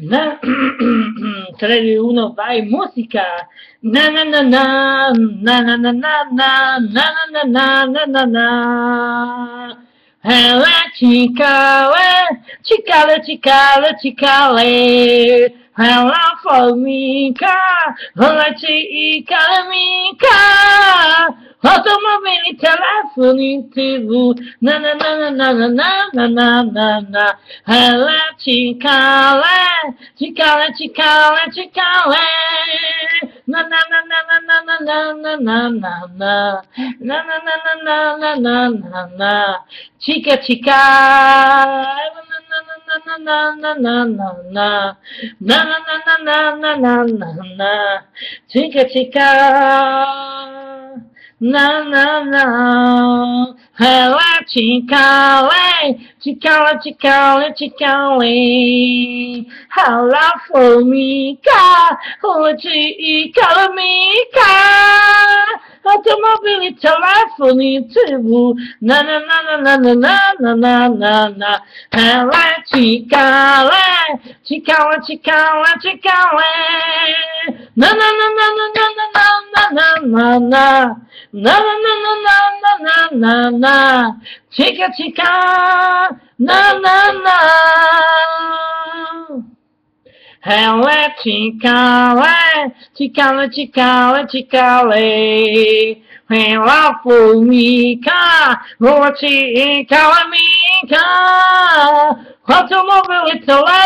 Na, 3, 2, 1, vai, música! Na na na na, na na na na na, na na na na na Ela chicale, chicale, chicale, chicale Ela formica, ela chicale, mica Automobili, telefoni, TV, na na na na na na na na na na Ela chicale, chicale, chicale, chicale Na na na na na na na na na na na na Na na na na na na na na na Chica chica na na na na na na na na Na na na na na na na na na Chica chica na na na ela chicale chicale chicale chicale ela formica ela chicale mica automobili telefone tubo na na na na na na na na na na ela chicale chicale chicale chicale na na na na na na na na na na na na na na na na na na tica tica na na na ela é ticalé, ticalé, é. ticalé. Ela fumica, vou te encalamica. Automóvel e tolé.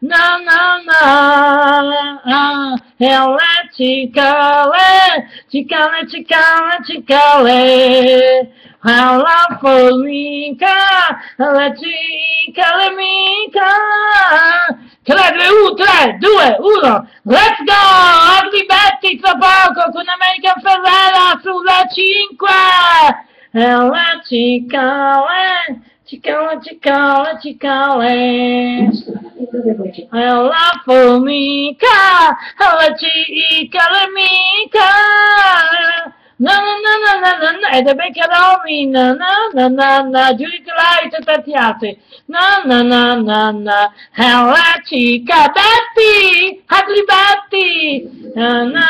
na na na ela chicale chicale chicale chicale ela formica ela chicale mica 3, 2, 3, 2, 1, let's go! Ugly Betty tra poco con American Ferrara sulla 5! Ela te calé, te cala, te cala, te calé. Ela formica, ela te calamica. Na na na na na na, ed è ben caromi, na na na na na, giù di là e tanti altri. Na na na na na, ela ci cabetti, agli batti. Na na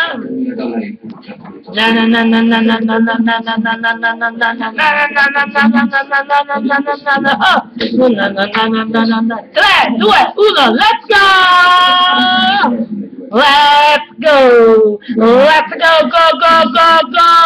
let's go! Let's go! Let's go, go, go, go, go!